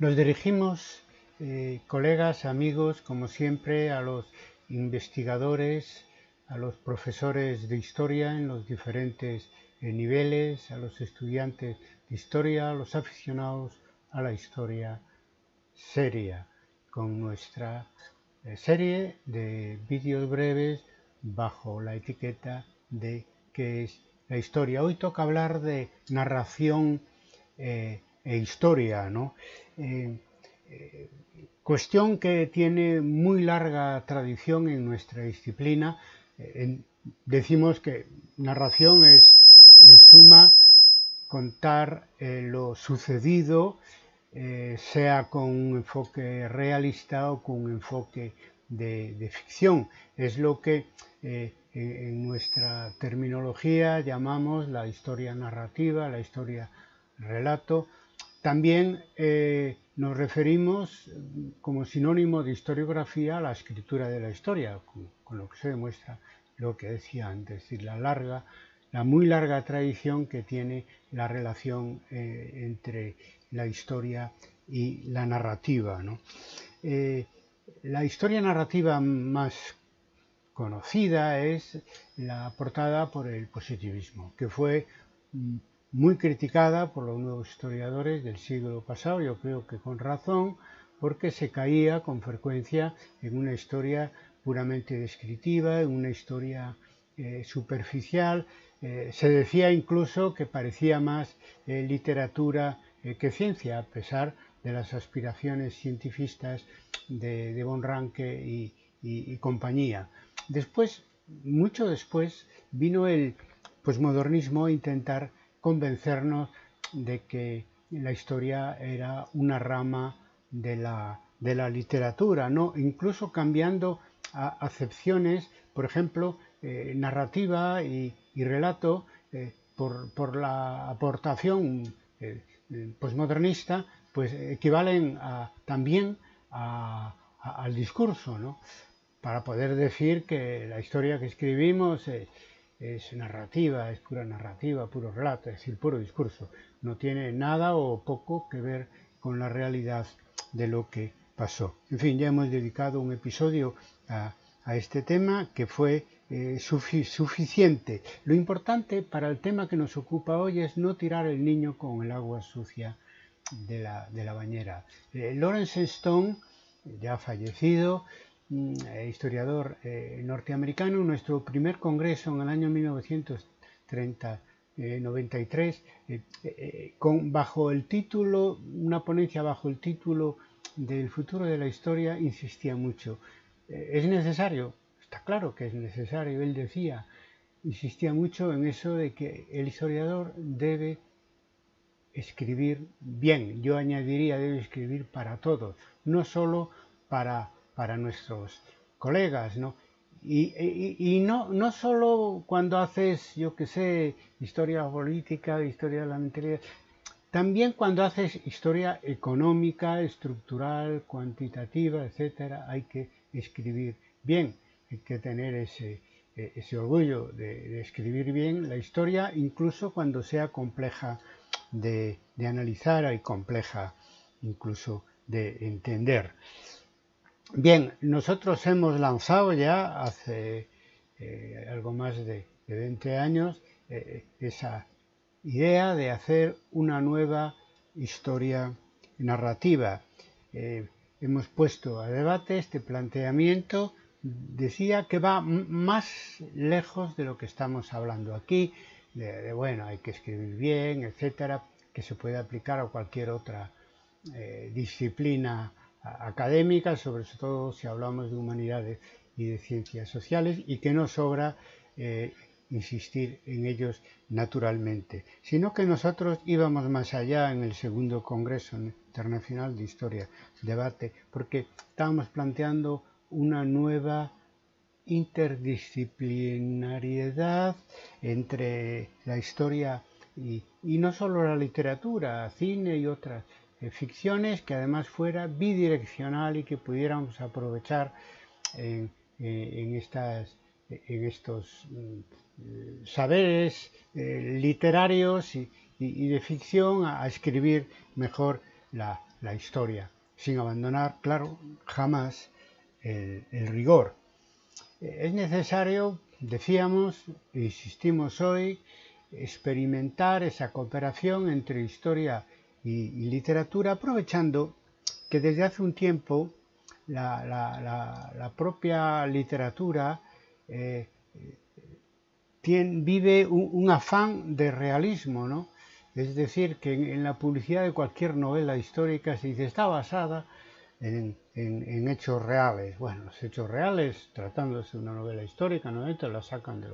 Nos dirigimos, eh, colegas, amigos, como siempre, a los investigadores, a los profesores de historia en los diferentes eh, niveles, a los estudiantes de historia, a los aficionados a la historia seria, con nuestra eh, serie de vídeos breves bajo la etiqueta de qué es la historia. Hoy toca hablar de narración e historia, ¿no? Eh, eh, cuestión que tiene muy larga tradición en nuestra disciplina. Eh, decimos que narración es, en suma, contar lo sucedido, sea con un enfoque realista o con un enfoque de, ficción. Es lo que en nuestra terminología llamamos la historia narrativa, la historia relato también eh, nos referimos como sinónimo de historiografía a la escritura de la historia, con, lo que se demuestra lo que decía antes, la larga, la muy larga tradición que tiene la relación eh, entre la historia y la narrativa. Eh, la historia narrativa más conocida es la aportada por el positivismo, que fue mm, muy criticada por los nuevos historiadores del siglo pasado, yo creo que con razón, porque se caía con frecuencia en una historia puramente descriptiva, en una historia eh, superficial. Eh, se decía incluso que parecía más eh, literatura que ciencia, a pesar de las aspiraciones cientifistas de, de Von y, y compañía. Después, mucho después, vino el posmodernismo a intentar convencernos de que la historia era una rama de la, de la literatura, ¿no? incluso cambiando acepciones, por ejemplo, eh, narrativa y, relato, eh, por, la aportación eh, posmodernista, pues equivalen también al discurso, ¿no? para poder decir que la historia que escribimos es narrativa, es pura narrativa, puro relato, es decir, puro discurso. No tiene nada o poco que ver con la realidad de lo que pasó. En fin, ya hemos dedicado un episodio a, este tema que fue eh, suficiente. Lo importante para el tema que nos ocupa hoy es no tirar el niño con el agua sucia de la, bañera. Eh, Lawrence Stone, ya fallecido, historiador eh, norteamericano, nuestro primer congreso en el año 1993, eh, bajo el título, una ponencia bajo el título del futuro de la historia, insistía mucho. es necesario, está claro que es necesario, él decía, insistía mucho en eso de que el historiador debe escribir bien, yo añadiría debe escribir para todos, no solo para para nuestros colegas, ¿no? Y, no, no solo cuando haces, yo qué sé, historia política, historia de la mentalidad, también cuando haces historia económica, estructural, cuantitativa, etcétera, hay que escribir bien, hay que tener ese, ese orgullo de, escribir bien la historia, incluso cuando sea compleja de, de analizar y compleja incluso de entender. Bien, nosotros hemos lanzado ya hace eh, algo más de, 20 años eh, esa idea de hacer una nueva historia narrativa. Eh, hemos puesto a debate este planteamiento, decía que va más lejos de lo que estamos hablando aquí, de, bueno, hay que escribir bien, etcétera, que se puede aplicar a cualquier otra disciplina académicas, sobre todo si hablamos de humanidades y de ciencias sociales, y que no sobra eh, insistir en ellos naturalmente, sino que nosotros íbamos más allá en el segundo Congreso Internacional de Historia, debate, porque estábamos planteando una nueva interdisciplinariedad entre la historia y, y no solo la literatura, cine y otras eh, ficciones que además fuera bidireccional y que pudiéramos aprovechar en, eh, estas, en estos mm, saberes eh, literarios y, de ficción a, escribir mejor la, historia, sin abandonar, claro, jamás el, rigor. Es necesario, decíamos, insistimos hoy, experimentar esa cooperación entre historia y, literatura, aprovechando que desde hace un tiempo la, propia literatura eh, vive un, afán de realismo, ¿no? Es decir, que en, la publicidad de cualquier novela histórica se dice está basada en, hechos reales. Bueno, los hechos reales, tratándose de una novela histórica, no la sacan de,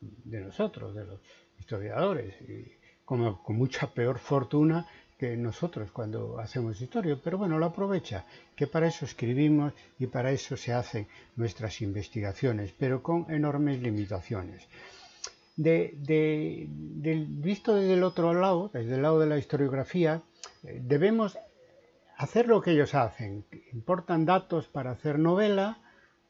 de nosotros, de los historiadores, con mucha peor fortuna nosotros cuando hacemos historia, pero bueno, lo aprovecha, que para eso escribimos y para eso se hacen nuestras investigaciones, pero con enormes limitaciones visto desde el otro lado, desde el lado de la historiografía, eh, debemos hacer lo que ellos hacen. Importan datos para hacer novela,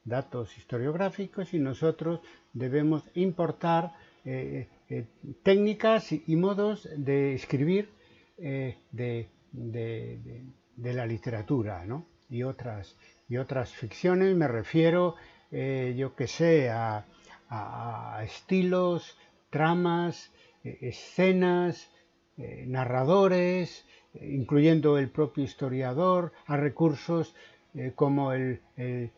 datos historiográficos, y nosotros debemos importar eh, eh, técnicas y, modos de escribir de, la literatura y, otras, y otras ficciones. Me refiero, yo que sé, a estilos, tramas, eh, escenas, eh, narradores, eh, incluyendo el propio historiador, a recursos como el, el,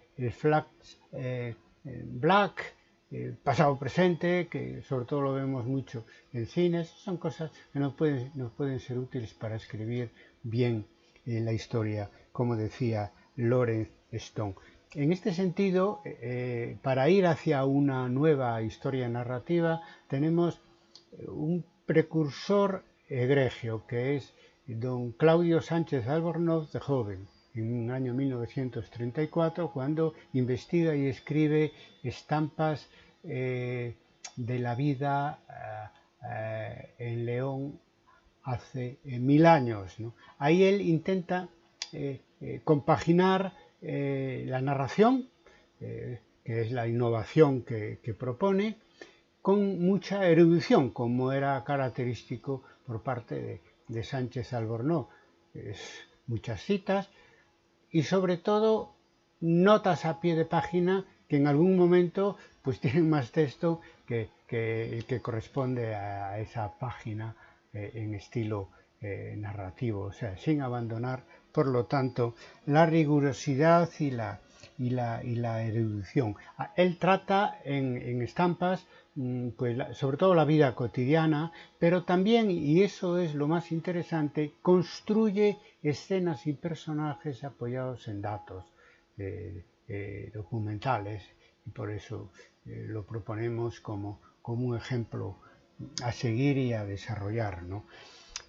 black, pasado presente, que sobre todo lo vemos mucho en cines, son cosas que nos pueden, nos pueden ser útiles para escribir bien la historia, como decía Lawrence Stone. En este sentido, eh, para ir hacia una nueva historia narrativa, tenemos eh, un precursor egregio, que es don Claudio Sánchez Albornoz de joven, en un año 1934, cuando investiga y escribe estampas eh, de la vida en León hace mil años. Ahí él intenta compaginar eh, la narración, eh, que es la innovación que, propone, con mucha erudición, como era característico por parte de, Sánchez Albornoz. muchas citas y sobre todo notas a pie de página que en algún momento pues tienen más texto que, el que corresponde a esa página eh, en estilo narrativo, o sea, sin abandonar por lo tanto, la rigurosidad y la, y la, erudición. Ah, él trata en, estampas mm, pues, sobre todo la vida cotidiana, pero también, y eso es lo más interesante, construye escenas y personajes apoyados en datos eh, eh, documentales y por eso eh, lo proponemos como, como un ejemplo a seguir y a desarrollar. ¿no?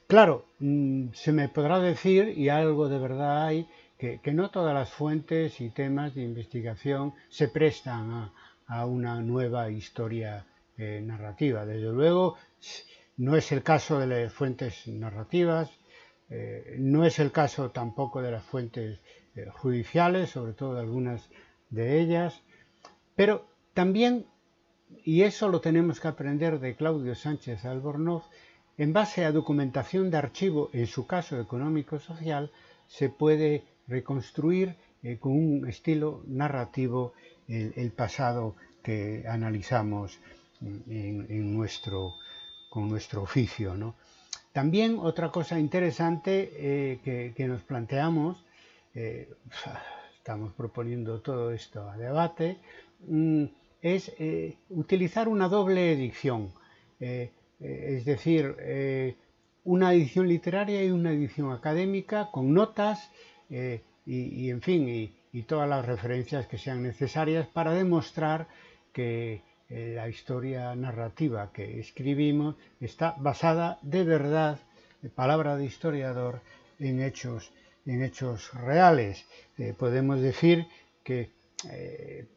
Claro, mm, se me podrá decir, y algo de verdad hay, que, no todas las fuentes y temas de investigación se prestan a, una nueva historia narrativa. Desde luego, no es el caso de las fuentes narrativas, eh, no es el caso tampoco de las fuentes eh, judiciales, sobre todo de algunas de ellas, pero también, y eso lo tenemos que aprender de Claudio Sánchez Albornoz, en base a documentación de archivo, en su caso económico-social, se puede reconstruir eh, con un estilo narrativo el, pasado que analizamos en, nuestro, con nuestro oficio. También otra cosa interesante eh, que, nos planteamos, eh, estamos proponiendo todo esto a debate, mm, es utilizar una doble edición. Eh, es decir, eh, una edición literaria y una edición académica con notas eh, y, en fin, y, todas las referencias que sean necesarias para demostrar que la historia narrativa que escribimos está basada de verdad, de palabra de historiador, en hechos, en hechos reales. podemos decir que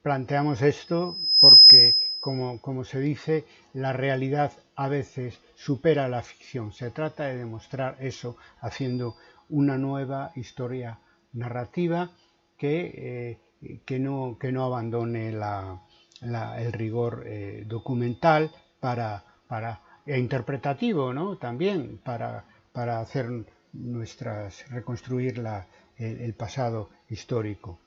planteamos esto porque como, se dice, la realidad a veces supera la ficción. Se trata de demostrar eso haciendo una nueva historia narrativa que, eh, que, no, que no, abandone el rigor eh, documental para, para, e interpretativo ¿no? también para, para hacer nuestras, reconstruir la, el, pasado histórico.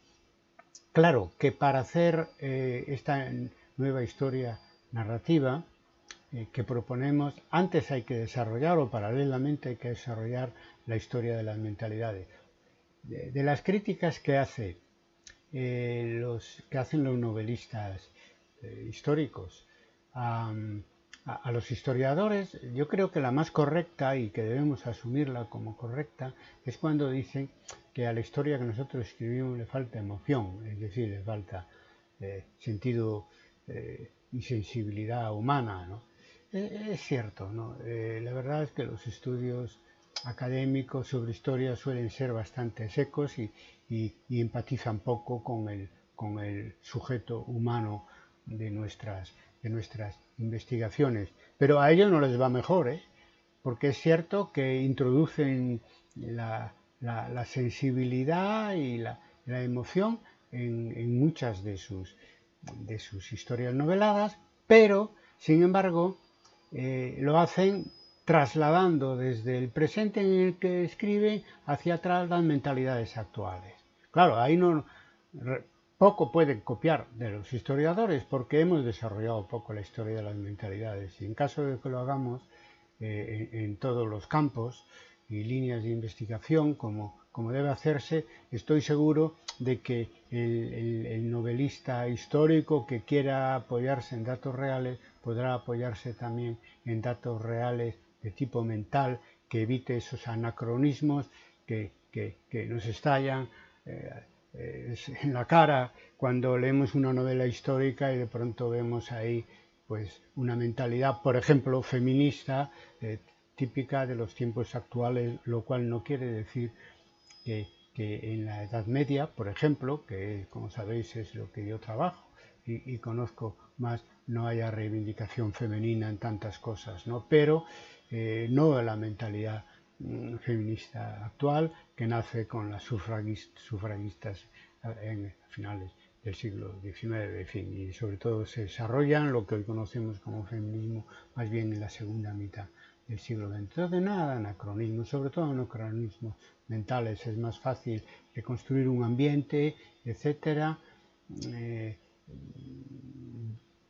Claro que para hacer eh, esta nueva historia narrativa eh, que proponemos, antes hay que desarrollar o paralelamente hay que desarrollar la historia de las mentalidades. De, las críticas que, hace, los, que hacen los novelistas históricos a, a, los historiadores, yo creo que la más correcta y que debemos asumirla como correcta es cuando dicen que a la historia que nosotros escribimos le falta emoción, es decir, le falta eh, sentido eh, y sensibilidad humana. ¿no? E, es cierto, ¿no? Eh, la verdad es que los estudios académicos sobre historia suelen ser bastante secos y, y, y empatizan poco con el, con el sujeto humano de nuestras, de nuestras investigaciones. Pero a ellos no les va mejor, ¿eh? porque es cierto que introducen la, sensibilidad y la, emoción en, muchas de sus, de sus historias noveladas, pero, sin embargo, eh, lo hacen trasladando desde el presente en el que escriben hacia atrás las mentalidades actuales. Claro, ahí no poco pueden copiar de los historiadores porque hemos desarrollado poco la historia de las mentalidades y en caso de que lo hagamos eh, en, todos los campos y líneas de investigación como, como debe hacerse, estoy seguro de que el, novelista histórico que quiera apoyarse en datos reales podrá apoyarse también en datos reales de tipo mental que evite esos anacronismos que, nos estallan. Eh, en la cara cuando leemos una novela histórica y de pronto vemos ahí pues una mentalidad, por ejemplo, feminista, eh, típica de los tiempos actuales, lo cual no quiere decir que, en la Edad Media, por ejemplo, que como sabéis es lo que yo trabajo y, conozco más, no haya reivindicación femenina en tantas cosas, ¿no? Pero eh, no la mentalidad feminista actual, que nace con las sufragistas en finales del siglo XIX, y sobre todo se desarrollan lo que hoy conocemos como feminismo más bien en la segunda mitad del siglo XX. Entonces, nada anacronismo, sobre todo anacronismos mentales, es más fácil reconstruir un ambiente, etcétera, eh,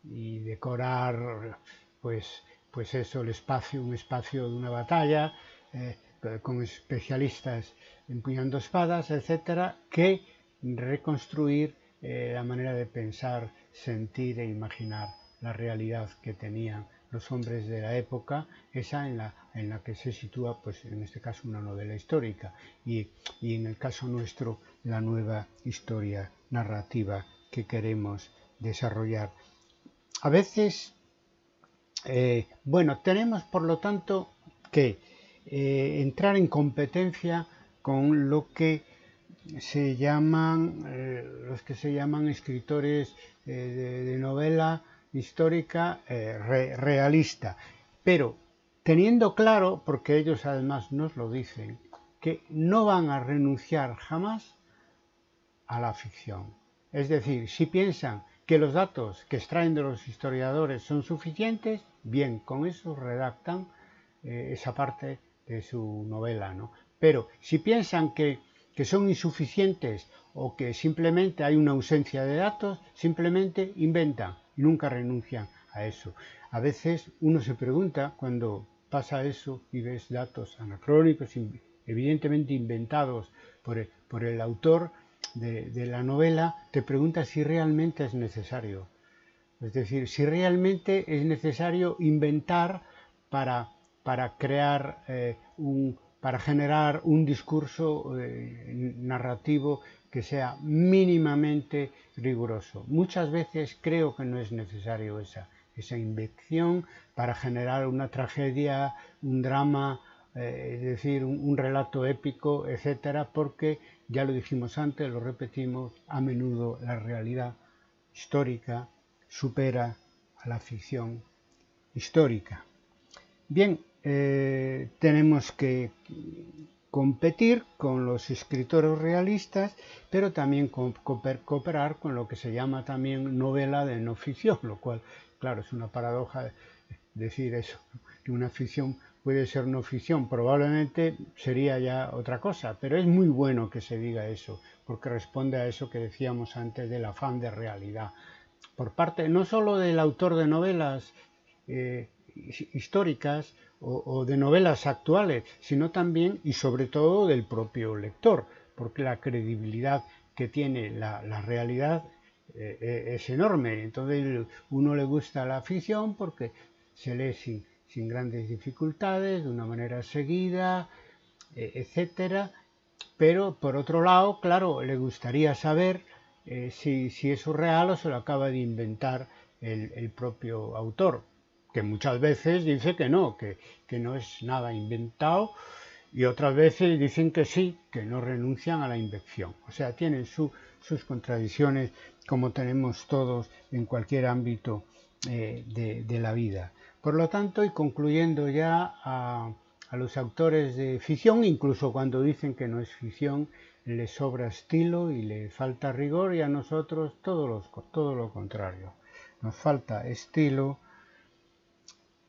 y decorar, pues, pues eso, el espacio, un espacio de una batalla, eh, con especialistas empuñando espadas, etcétera, que reconstruir eh, la manera de pensar, sentir e imaginar la realidad que tenían los hombres de la época, esa en la, en la que se sitúa, pues en este caso, una novela histórica y, en el caso nuestro, la nueva historia narrativa que queremos desarrollar. A veces, eh, bueno, tenemos por lo tanto que eh, entrar en competencia con lo que se llaman, eh, los que se llaman escritores eh, de, novela histórica realista. Pero teniendo claro, porque ellos además nos lo dicen, que no van a renunciar jamás a la ficción. Es decir, si piensan que los datos que extraen de los historiadores son suficientes, bien, con eso redactan esa parte de su novela, ¿no? Pero si piensan que, son insuficientes o que simplemente hay una ausencia de datos, simplemente inventan y nunca renuncian a eso. A veces uno se pregunta cuando pasa eso y ves datos anacrónicos, evidentemente inventados por el, por el autor de, de, la novela, te preguntas si realmente es necesario. Es decir, si realmente es necesario inventar para para crear eh, un, para generar un discurso eh, narrativo que sea mínimamente riguroso. Muchas veces creo que no es necesario esa, esa invención para generar una tragedia, un drama, eh, es decir, un, un, relato épico, etcétera, porque ya lo dijimos antes, lo repetimos, a menudo la realidad histórica supera a la ficción histórica. Bien, eh, tenemos que competir con los escritores realistas, pero también cooperar con lo que se llama también novela de no ficción, lo cual, claro, es una paradoja decir eso, que una ficción puede ser no ficción, probablemente sería ya otra cosa, pero es muy bueno que se diga eso, porque responde a eso que decíamos antes del afán de realidad, por parte no solo del autor de novelas eh, históricas o, de novelas actuales, sino también y sobre todo del propio lector, porque la credibilidad que tiene la, realidad eh, eh, es enorme. Entonces uno le gusta la ficción porque se lee sin, grandes dificultades, de una manera seguida, eh, etcétera. Pero por otro lado, claro, le gustaría saber si, si, es real o se lo acaba de inventar el propio autor que muchas veces dice que no, que, no es nada inventado, y otras veces dicen que sí, que no renuncian a la invención. O sea, tienen sus contradicciones como tenemos todos en cualquier ámbito eh, de, la vida. Por lo tanto, y concluyendo ya a, los autores de ficción, incluso cuando dicen que no es ficción, les sobra estilo y les falta rigor y a nosotros todo, todo lo contrario. Nos falta estilo,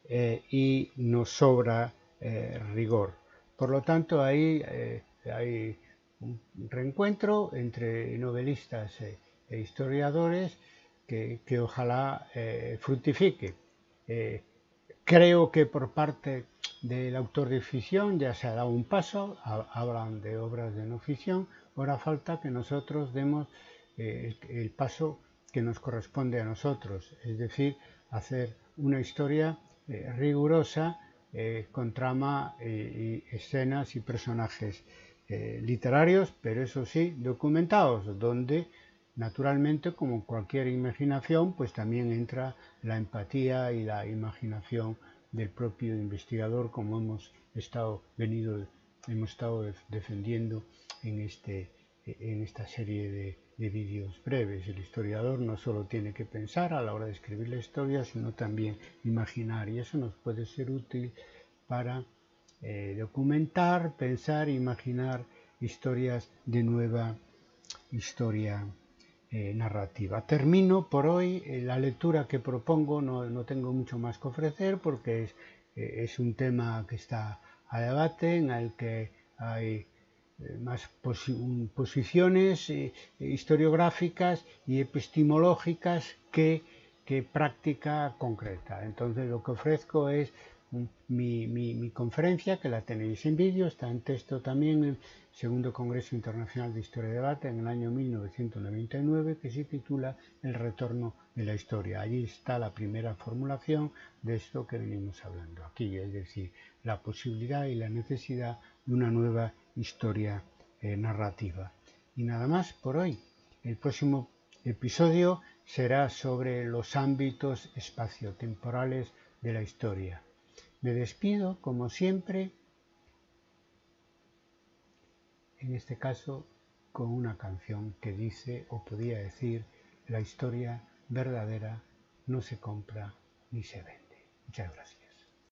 eh, y nos sobra eh, rigor. Por lo tanto, ahí eh, hay un reencuentro entre novelistas e, historiadores que, ojalá fructifique. creo que por parte del autor de ficción ya se ha dado un paso, hablan de obras de no ficción, ahora falta que nosotros demos el paso que nos corresponde a nosotros, es decir, hacer una historia eh, rigurosa eh, con trama y escenas y personajes eh, literarios, pero eso sí, documentados, donde naturalmente, como cualquier imaginación, pues también entra la empatía y la imaginación del propio investigador, como hemos estado venido, hemos estado defendiendo en, este, en esta serie de, de vídeos breves. El historiador no solo tiene que pensar a la hora de escribir la historia, sino también imaginar y eso nos puede ser útil para eh, documentar, pensar, imaginar historias de nueva historia eh, narrativa. Termino por hoy eh, la lectura que propongo, no, no, tengo mucho más que ofrecer porque es, es un tema que está a debate, en el que hay eh, más posiciones eh, historiográficas y epistemológicas que, práctica concreta. Entonces lo que ofrezco es mi, conferencia, que la tenéis en vídeo, está en texto también en el Segundo Congreso Internacional de Historia y Debate en el año 1999, que se titula El retorno de la historia. Allí está la primera formulación de esto que venimos hablando aquí, es decir, la posibilidad y la necesidad de una nueva eh, narrativa. Y nada más por hoy. El próximo episodio será sobre los ámbitos espaciotemporales de la historia. Me despido, como siempre, en este caso con una canción que dice, o podría decir, la historia verdadera no se compra ni se vende. Muchas gracias.